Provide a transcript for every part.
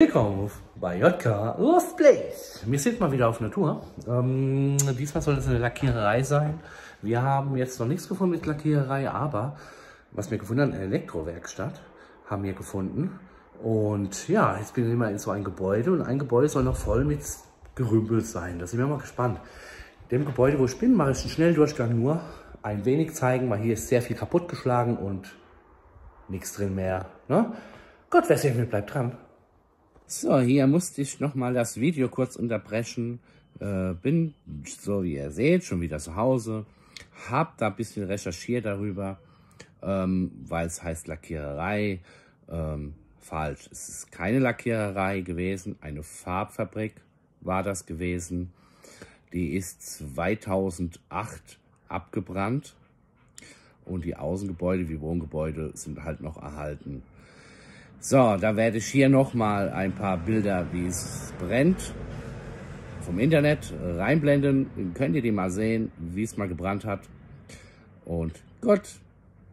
Willkommen bei JK Lost Place. Wir sind mal wieder auf Natur. Ähm, diesmal soll es eine Lackiererei sein. Wir haben jetzt noch nichts gefunden mit Lackiererei, aber was wir gefunden haben, eine Elektrowerkstatt haben wir gefunden. Und ja, jetzt bin ich mal in so ein Gebäude und ein Gebäude soll noch voll mit Gerümpel sein. Da sind wir mal gespannt. Dem Gebäude, wo ich bin, mache ich einen Schnelldurchgang nur ein wenig zeigen, weil hier ist sehr viel kaputtgeschlagen und nichts drin mehr. Ne? Gott, wer sehen will, bleibt dran. So, hier musste ich nochmal das Video kurz unterbrechen. Äh, bin, so wie ihr seht, schon wieder zu Hause. Hab da ein bisschen recherchiert darüber, ähm, weil es heißt Lackiererei. Ähm, falsch, es ist keine Lackiererei gewesen, eine Farbfabrik war das gewesen. Die ist 2008 abgebrannt und die Außengebäude wie Wohngebäude sind halt noch erhalten. So, da werde ich hier nochmal ein paar Bilder, wie es brennt, vom Internet reinblenden. Könnt ihr die mal sehen, wie es mal gebrannt hat. Und gut,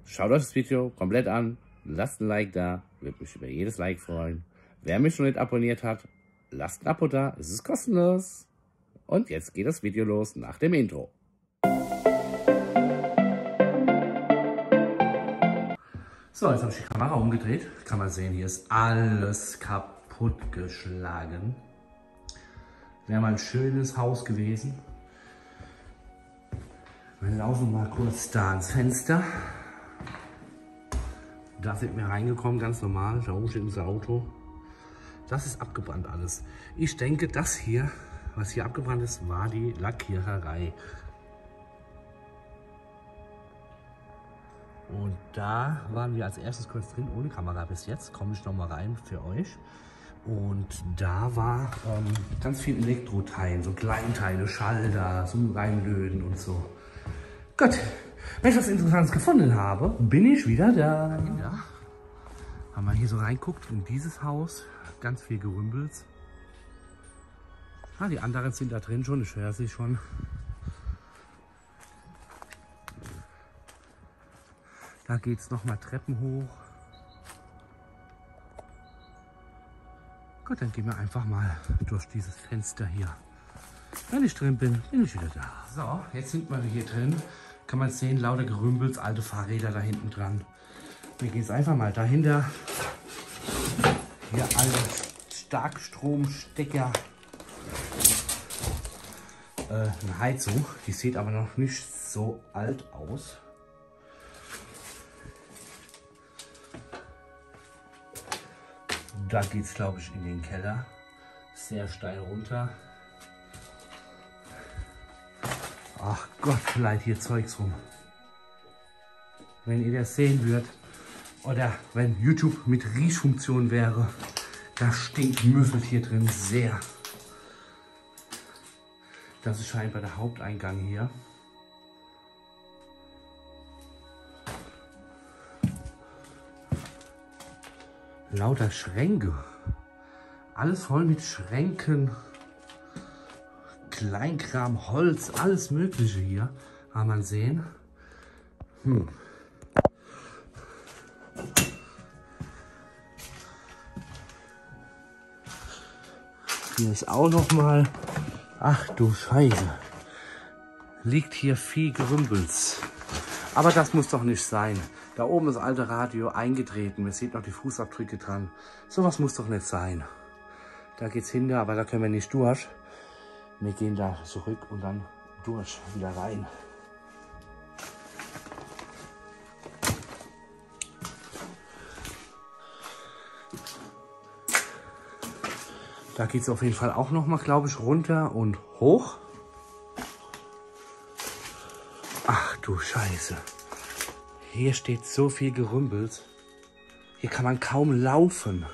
schaut euch das Video komplett an, lasst ein Like da, würde mich über jedes Like freuen. Wer mich noch nicht abonniert hat, lasst ein Abo da, es ist kostenlos. Und jetzt geht das Video los nach dem Intro. So, jetzt habe ich die Kamera umgedreht. Kann man sehen, hier ist alles kaputtgeschlagen. Wäre mal ein schönes Haus gewesen. Wir laufen mal kurz da ans Fenster. Da sind wir reingekommen, ganz normal. Da steht unser Auto. Das ist abgebrannt alles. Ich denke, das hier, was hier abgebrannt ist, war die Lackiererei. Und da waren wir als erstes kurz drin, ohne Kamera bis jetzt. Komme ich noch mal rein für euch. Und da war ähm, ganz viel Elektroteilen, so Kleinteile, Schalter, so Reinlöten und so. Gut, wenn ich was Interessantes gefunden habe, bin ich wieder da. Ja. Haben wir hier so reinguckt in dieses Haus, ganz viel Gerümpels. Ah, die anderen sind da drin schon, ich höre sie schon. Da geht es nochmal Treppen hoch. Gut, dann gehen wir einfach mal durch dieses Fenster hier. Wenn ich drin bin, bin ich wieder da. So, jetzt sind wir hier drin. Kann man sehen, lauter Gerümpels, alte Fahrräder da hinten dran. Wir gehen jetzt einfach mal dahinter. Hier alte Starkstromstecker. Äh, eine Heizung. Die sieht aber noch nicht so alt aus. Da geht es, glaube ich, in den Keller. Sehr steil runter. Ach Gott, vielleicht hier Zeugs rum. Wenn ihr das sehen würdet, oder wenn YouTube mit Riechfunktion wäre, da stinkt müffelt hier drin sehr. Das ist scheinbar der Haupteingang hier. Lauter Schränke. Alles voll mit Schränken, Kleinkram, Holz, alles mögliche hier. Kann man sehen. Hm. Hier ist auch noch mal. Ach du Scheiße. Liegt hier viel Gerümpels. Aber das muss doch nicht sein. Da oben ist das alte Radio eingetreten. Man sieht noch die Fußabdrücke dran. Sowas muss doch nicht sein. Da geht's hinter, aber da können wir nicht durch. Wir gehen da zurück und dann durch, wieder rein. Da geht es auf jeden Fall auch noch mal, glaube ich, runter und hoch. Ach du Scheiße. Hier steht so viel Gerümpels. Hier kann man kaum laufen.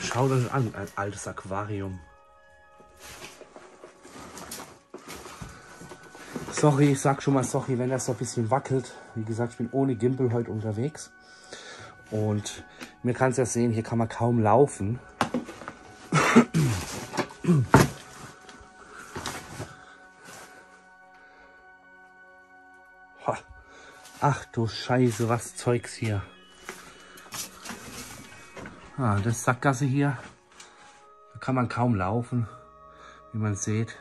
Schau das an, ein altes Aquarium. Sorry, ich sag schon mal sorry, wenn das so ein bisschen wackelt. Wie gesagt, ich bin ohne Gimbal heute unterwegs. Und mir kann es ja sehen, hier kann man kaum laufen. Ach du Scheiße, was Zeugs hier. Ah, das Sackgasse hier. Da kann man kaum laufen, wie man sieht.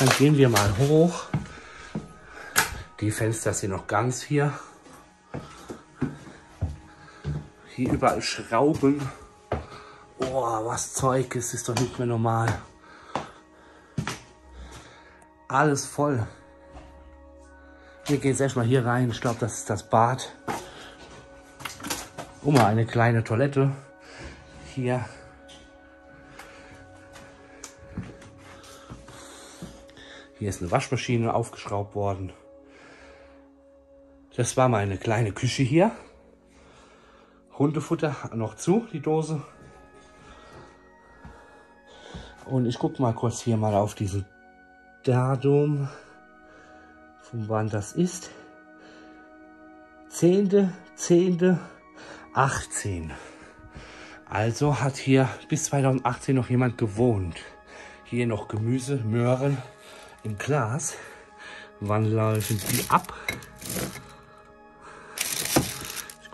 Dann gehen wir mal hoch. Die Fenster sind noch ganz hier. Hier überall Schrauben. Oh, was Zeug ist, ist doch nicht mehr normal. Alles voll. Wir gehen jetzt erstmal hier rein. Ich glaube, das ist das Bad. Oh, mal eine kleine Toilette. Hier. Hier ist eine Waschmaschine aufgeschraubt worden. Das war meine kleine Küche hier. Hundefutter noch zu, die Dose. Und ich gucke mal kurz hier mal auf diesen Datum, von wann das ist. 10. 10. 18. Also hat hier bis 2018 noch jemand gewohnt. Hier noch Gemüse, Möhren im Glas. Wann laufen die ab?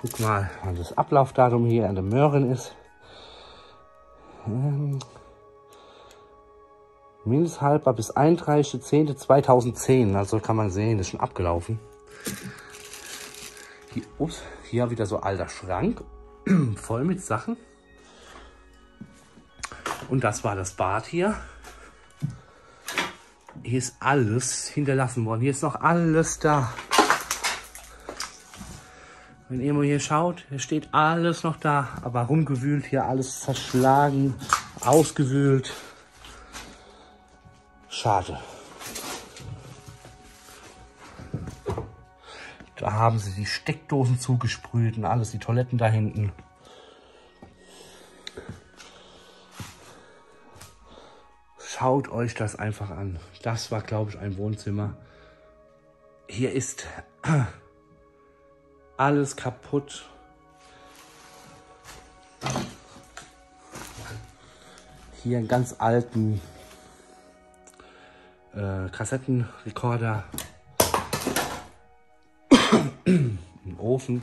Guck mal, wann das Ablaufdatum hier an der Möhren ist. Ähm, Mindesthaltbar bis 31.10.2010. Also kann man sehen, ist schon abgelaufen. Hier, ups, hier wieder so alter Schrank. voll mit Sachen. Und das war das Bad hier. Hier ist alles hinterlassen worden. Hier ist noch alles da. Wenn ihr hier schaut, hier steht alles noch da, aber rumgewühlt, hier alles zerschlagen, ausgewühlt. Schade. Da haben sie die Steckdosen zugesprüht und alles, die Toiletten da hinten. Schaut euch das einfach an. Das war, glaube ich, ein Wohnzimmer. Hier ist alles kaputt. Hier einen ganz alten äh, Kassettenrekorder. Ein Ofen.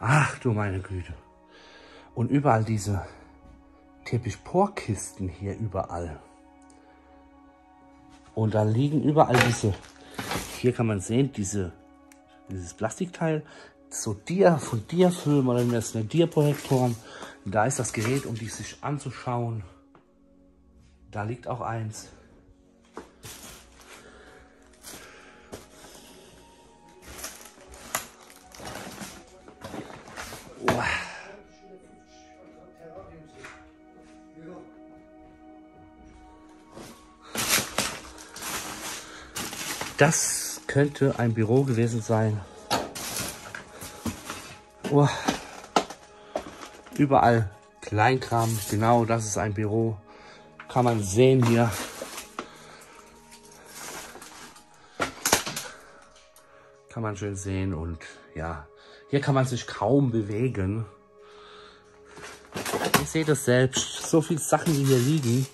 Ach du meine Güte. Und überall diese Teppichporkisten hier überall. Und da liegen überall diese, hier kann man sehen, diese, dieses Plastikteil, so Dia, von Dia-Film oder das eine Dia-Projektoren. Da ist das Gerät, um die sich anzuschauen. Da liegt auch eins. Das könnte ein Büro gewesen sein. Oh. Überall Kleinkram. Genau, das ist ein Büro. Kann man sehen hier. Kann man schön sehen und ja, hier kann man sich kaum bewegen. Ihr seht es selbst, so viele Sachen, die hier liegen.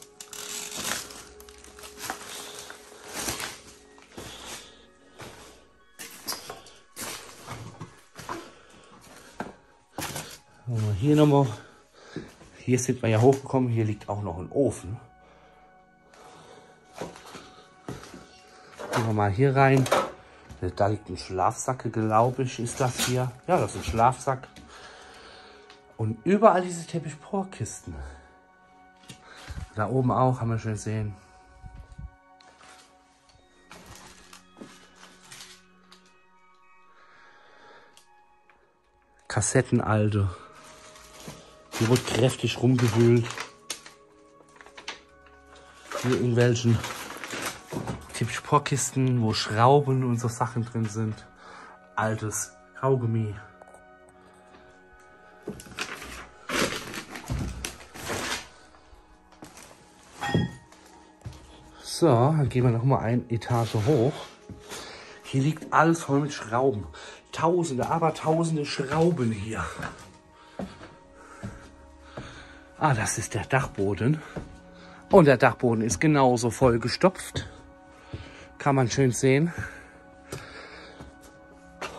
Hier nochmal, hier sind wir ja hochgekommen, hier liegt auch noch ein Ofen. Gehen wir mal hier rein. Da liegt ein Schlafsack, glaube ich, ist das hier. Ja, das ist ein Schlafsack. Und überall diese Teppichporkisten. Da oben auch, haben wir schön sehen. Kassettenalte. Hier wird kräftig rumgewühlt. Hier in welchen Tippsporkisten, wo Schrauben und so Sachen drin sind. Altes Kaugummi. So, dann gehen wir noch mal eine Etage hoch. Hier liegt alles voll mit Schrauben. tausende, aber tausende Schrauben hier. Ah, das ist der Dachboden. Und der Dachboden ist genauso voll gestopft. Kann man schön sehen.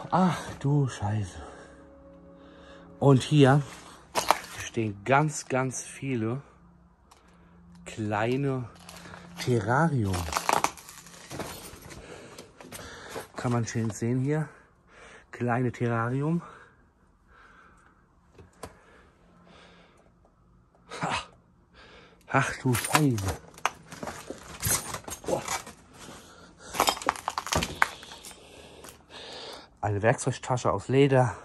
Ach du Scheiße. Und hier stehen ganz, ganz viele kleine Terrarium. Kann man schön sehen hier. Kleine Terrarium. Ach du Scheiße. Eine Werkzeugtasche aus Leder.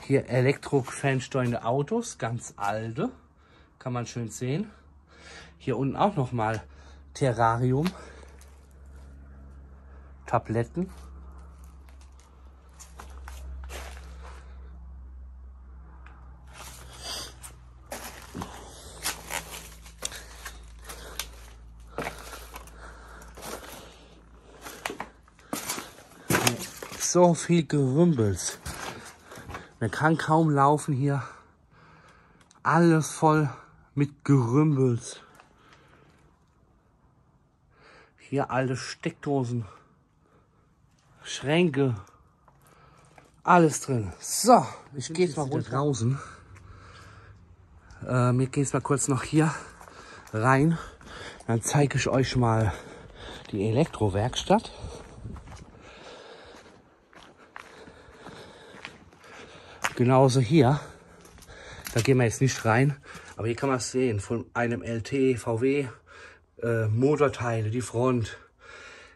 Hier Elektro-fernsteuernde Autos, ganz alte. Kann man schön sehen. Hier unten auch noch mal Terrarium. Tabletten. So viel Gerümpels. Man kann kaum laufen hier. Alles voll mit Gerümpels. Hier alte Steckdosen, Schränke, alles drin. So, ich gehe jetzt mal runter draußen. Äh, mir geht's mal kurz noch hier rein. Dann zeige ich euch mal die Elektrowerkstatt. Genauso hier. Da gehen wir jetzt nicht rein. Aber hier kann man es sehen. Von einem LT, VW, äh, Motorteile, die Front.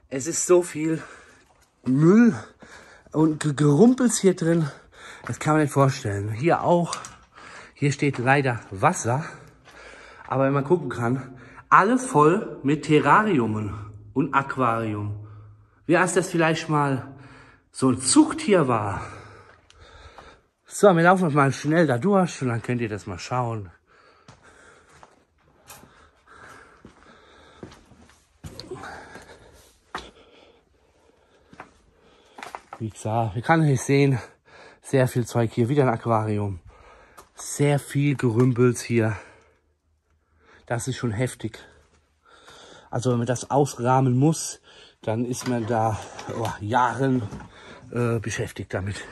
Es ist so viel Müll und Gerumpels hier drin. Das kann man nicht vorstellen. Hier auch. Hier steht leider Wasser. Aber wenn man gucken kann, alles voll mit Terrariumen und Aquarium. Wie als das vielleicht mal so ein Zuchttier war. So, wir laufen mal schnell da durch und dann könnt ihr das mal schauen. Wie gesagt, wir kann nicht sehen, sehr viel Zeug hier, wieder ein Aquarium. Sehr viel Gerümpels hier. Das ist schon heftig. Also wenn man das ausrahmen muss, dann ist man da oh, Jahren äh, beschäftigt damit.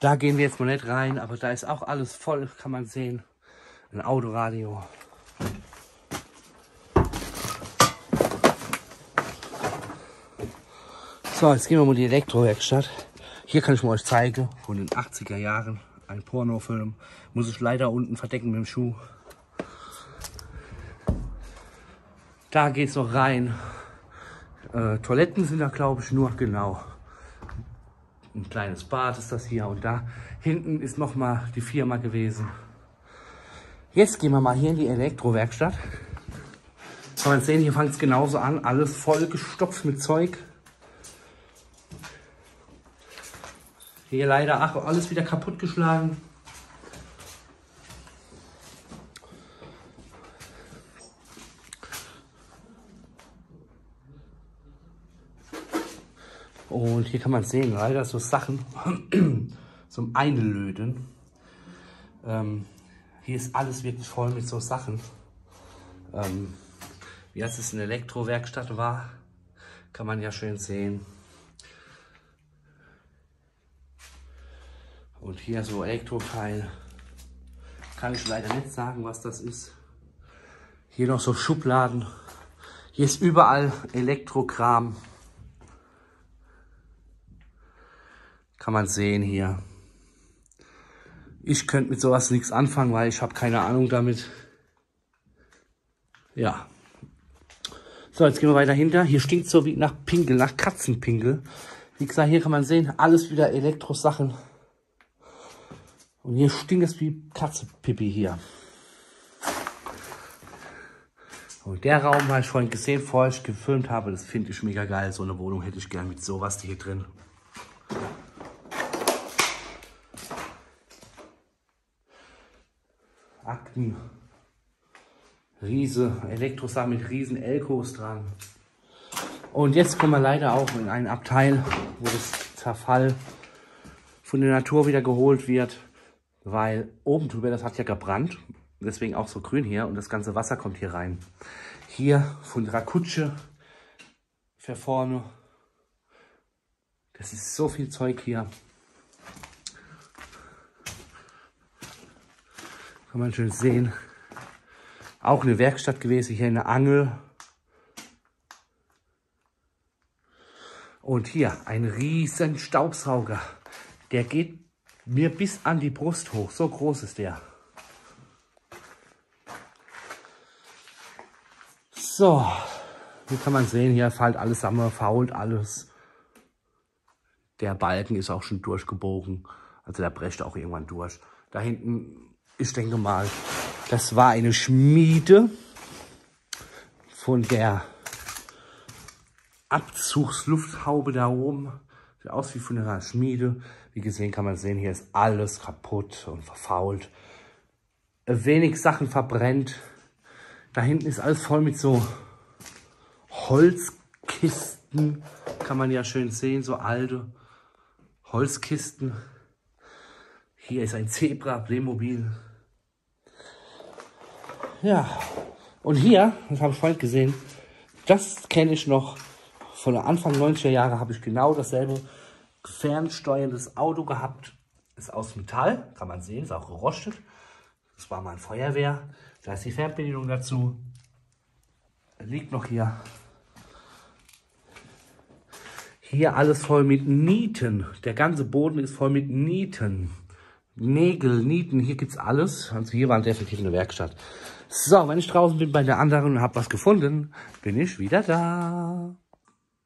Da gehen wir jetzt mal nicht rein, aber da ist auch alles voll, kann man sehen. Ein Autoradio. So, jetzt gehen wir mal in die Elektrowerkstatt. Hier kann ich mal euch zeigen, von den 80er Jahren, ein Pornofilm. Muss ich leider unten verdecken mit dem Schuh. Da geht es noch rein. Äh, Toiletten sind da, glaube ich, nur genau. Ein kleines Bad ist das hier und da. Hinten ist noch mal die Firma gewesen. Jetzt gehen wir mal hier in die Elektrowerkstatt. Kann man sehen, hier fängt es genauso an. Alles voll gestopft mit Zeug. Hier leider ach, alles wieder kaputtgeschlagen. Und hier kann man sehen, leider so Sachen zum Einlöden. Ähm, hier ist alles wirklich voll mit so Sachen. Ähm, wie als es eine Elektrowerkstatt war, kann man ja schön sehen. Und hier so Elektroteil. Kann ich leider nicht sagen, was das ist. Hier noch so Schubladen. Hier ist überall Elektrokram. Kann man sehen hier. Ich könnte mit sowas nichts anfangen, weil ich habe keine Ahnung damit. Ja. So, jetzt gehen wir weiter hinter. Hier stinkt so wie nach Pinkel, nach Katzenpinkel. Wie gesagt, hier kann man sehen, alles wieder Elektrosachen. Und hier stinkt es wie Katzenpipi hier. Und der Raum habe ich vorhin gesehen, bevor ich gefilmt habe. Das finde ich mega geil. So eine Wohnung hätte ich gern mit sowas hier drin. Akten. Riese, Elektrosachen mit riesen Elkos dran. Und jetzt kommen wir leider auch in einen Abteil, wo das Zerfall von der Natur wieder geholt wird, weil oben drüber, das hat ja gebrannt, deswegen auch so grün hier und das ganze Wasser kommt hier rein. Hier von der Kutsche für vorne. Das ist so viel Zeug hier. Kann man schön sehen. Auch eine Werkstatt gewesen, hier eine Angel. Und hier ein riesen Staubsauger. Der geht mir bis an die Brust hoch. So groß ist der. So, hier kann man sehen, hier fällt alles zusammen, fault alles. Der Balken ist auch schon durchgebogen. Also der brecht auch irgendwann durch. Da hinten, ich denke mal, das war eine Schmiede von der Abzugslufthaube da oben. Sieht aus wie von einer Schmiede. Wie gesehen kann man sehen, hier ist alles kaputt und verfault. Wenig Sachen verbrennt. Da hinten ist alles voll mit so Holzkisten. Kann man ja schön sehen, so alte Holzkisten. Hier ist ein Zebra Playmobil. Ja, und hier, das habe ich vorhin gesehen, das kenne ich noch. Von Anfang 90er Jahre habe ich genau dasselbe fernsteuerndes Auto gehabt. Ist aus Metall, kann man sehen, ist auch gerostet. Das war mal ein Feuerwehr. Da ist die Fernbedienung dazu. Liegt noch hier. Hier alles voll mit Nieten. Der ganze Boden ist voll mit Nieten. Nägel, Nieten, hier gibt's alles. Also hier war definitiv eine Werkstatt. So, wenn ich draußen bin bei der anderen und habe was gefunden, bin ich wieder da.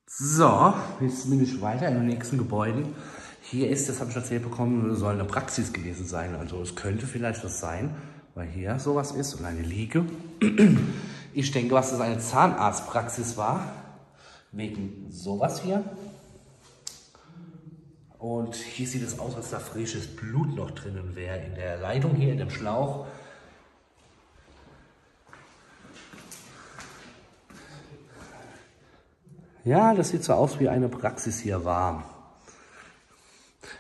So, jetzt bin ich weiter in den nächsten Gebäuden. Hier ist, das habe ich erzählt bekommen, soll eine Praxis gewesen sein. Also es könnte vielleicht was sein weil hier sowas ist und eine Liege. Ich denke, was das eine Zahnarztpraxis war, wegen sowas hier. Und hier sieht es aus, als da frisches Blut noch drinnen wäre in der Leitung hier, in dem Schlauch. Ja, das sieht so aus, wie eine Praxis hier war.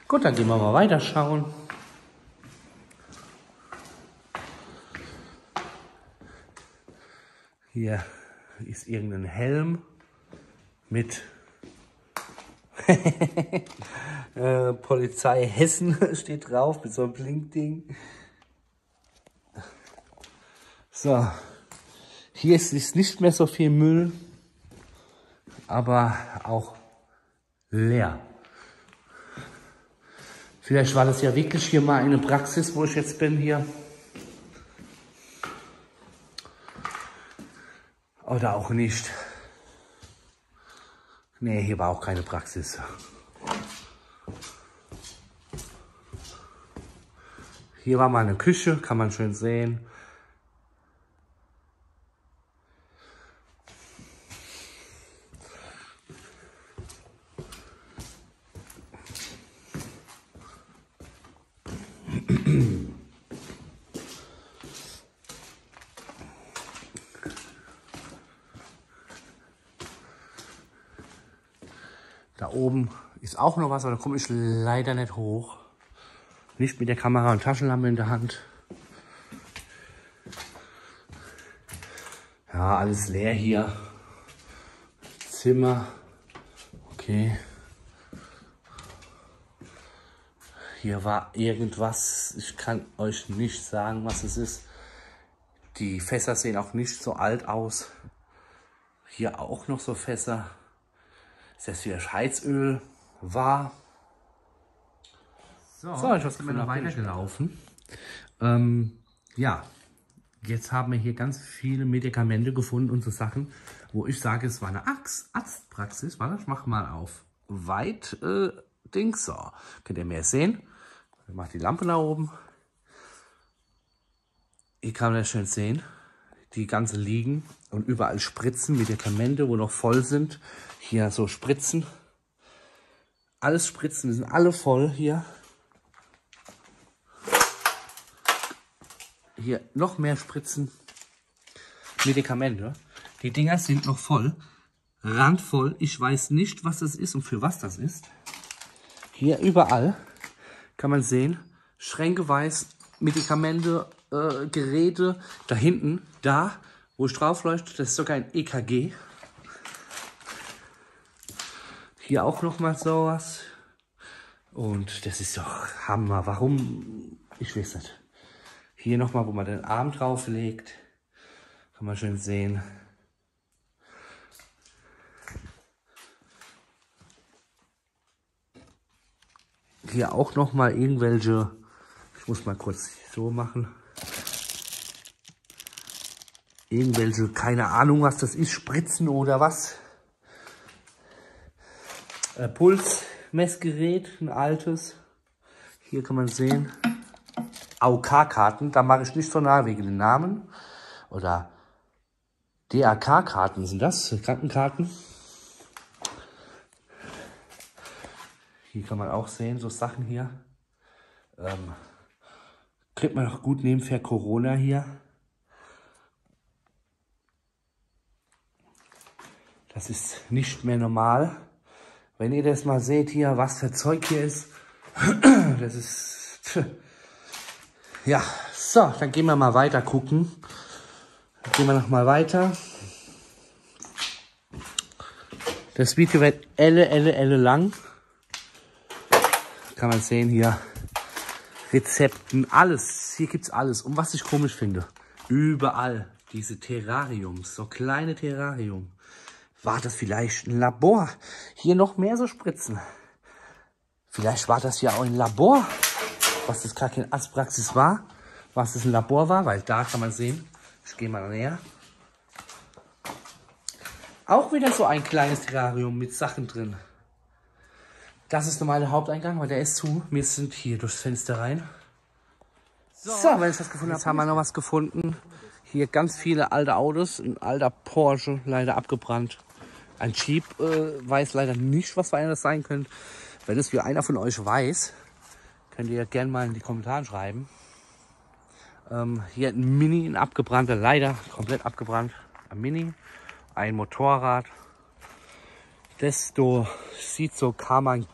Gut, dann gehen wir mal weiter schauen. Hier ist irgendein Helm mit äh, Polizei Hessen steht drauf mit so einem Blinkding. So, hier ist, ist nicht mehr so viel Müll, aber auch leer. Vielleicht war das ja wirklich hier mal eine Praxis, wo ich jetzt bin hier. Oder auch nicht. Nee, hier war auch keine Praxis. Hier war mal eine Küche, kann man schön sehen. Da oben ist auch noch was, aber da komme ich leider nicht hoch. Nicht mit der Kamera und Taschenlampe in der Hand. Ja, alles leer hier. Zimmer. Okay. Hier war irgendwas. Ich kann euch nicht sagen, was es ist. Die Fässer sehen auch nicht so alt aus. Hier auch noch so Fässer ist das wieder Heizöl war. So, so ich bin noch weitergelaufen. Ähm, ja, jetzt haben wir hier ganz viele Medikamente gefunden und so Sachen, wo ich sage, es war eine Arztpraxis. Warte, ich mach mal auf weit äh, Dings. So, könnt ihr mehr sehen. Ich mache die Lampe nach oben. Hier kann man das schön sehen. Die ganze liegen und überall Spritzen, Medikamente, wo noch voll sind. Hier so Spritzen. Alles Spritzen, die sind alle voll hier. Hier noch mehr Spritzen. Medikamente. Die Dinger sind noch voll, randvoll. Ich weiß nicht, was das ist und für was das ist. Hier überall kann man sehen, Schränke weiß, Medikamente, äh, Geräte. Da hinten, da, wo ich drauf leuchte, das ist sogar ein EKG. Hier auch noch mal sowas. Und das ist doch Hammer. Warum? Ich weiß nicht. Hier nochmal, wo man den Arm drauf legt. Kann man schön sehen. Hier auch nochmal irgendwelche, ich muss mal kurz so machen. Irgendwelche, keine Ahnung was das ist, Spritzen oder was. Äh, Pulsmessgerät, ein altes. Hier kann man sehen. AOK-Karten, da mache ich nicht so nah wegen den Namen. Oder DAK-Karten sind das, Krankenkarten. Hier kann man auch sehen, so Sachen hier. Ähm, kriegt man auch gut nehmen für Corona hier. Das ist nicht mehr normal. Wenn ihr das mal seht hier, was für Zeug hier ist, das ist, tch. ja, so, dann gehen wir mal weiter gucken. Dann gehen wir noch mal weiter. Das Video wird elle, elle, elle lang. Kann man sehen hier. Rezepten, alles. Hier gibt's alles. Und was ich komisch finde, überall diese Terrariums, so kleine Terrarium. War das vielleicht ein Labor? Hier noch mehr so Spritzen. Vielleicht war das ja auch ein Labor, was das gar keine Arztpraxis war, was das ein Labor war, weil da kann man sehen, ich gehe mal näher. Auch wieder so ein kleines Terrarium mit Sachen drin. Das ist normal der Haupteingang, weil der ist zu. Wir sind hier durchs Fenster rein. So, so wenn ich das gefunden habe, haben wir noch was gefunden. Hier ganz viele alte Autos. Ein alter Porsche, leider abgebrannt. Ein Jeep äh, weiß leider nicht, was für einer das sein könnte. Wenn es wie einer von euch weiß, könnt ihr gerne mal in die Kommentare schreiben. Ähm, hier ein Mini, ein abgebrannter, leider komplett abgebrannt. Ein Mini, ein Motorrad. Das sieht so Karmann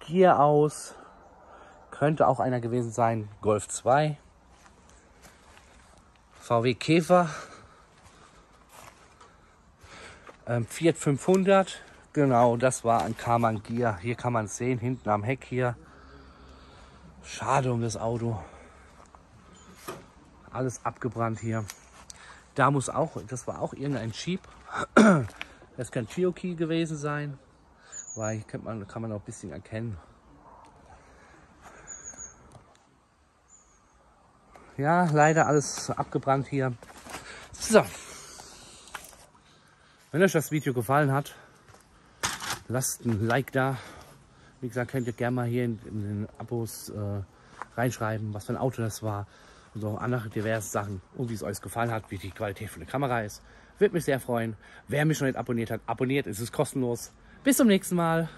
Gier aus. Könnte auch einer gewesen sein. Golf 2. VW Käfer. Ähm, Fiat 500. Genau, das war ein Karmann Gier. Hier kann man sehen, hinten am Heck hier. Schade um das Auto. Alles abgebrannt hier. Da muss auch, das war auch irgendein Jeep. Das kann Cherokee gewesen sein. Weil hier kann man, kann man auch ein bisschen erkennen. Ja, leider alles abgebrannt hier. So. Wenn euch das Video gefallen hat, lasst ein Like da. Wie gesagt, könnt ihr gerne mal hier in, in den Abos äh, reinschreiben, was für ein Auto das war und so andere diverse Sachen und wie es euch gefallen hat, wie die Qualität von der Kamera ist. Würde mich sehr freuen. Wer mich noch nicht abonniert hat, abonniert, es ist kostenlos. Bis zum nächsten Mal.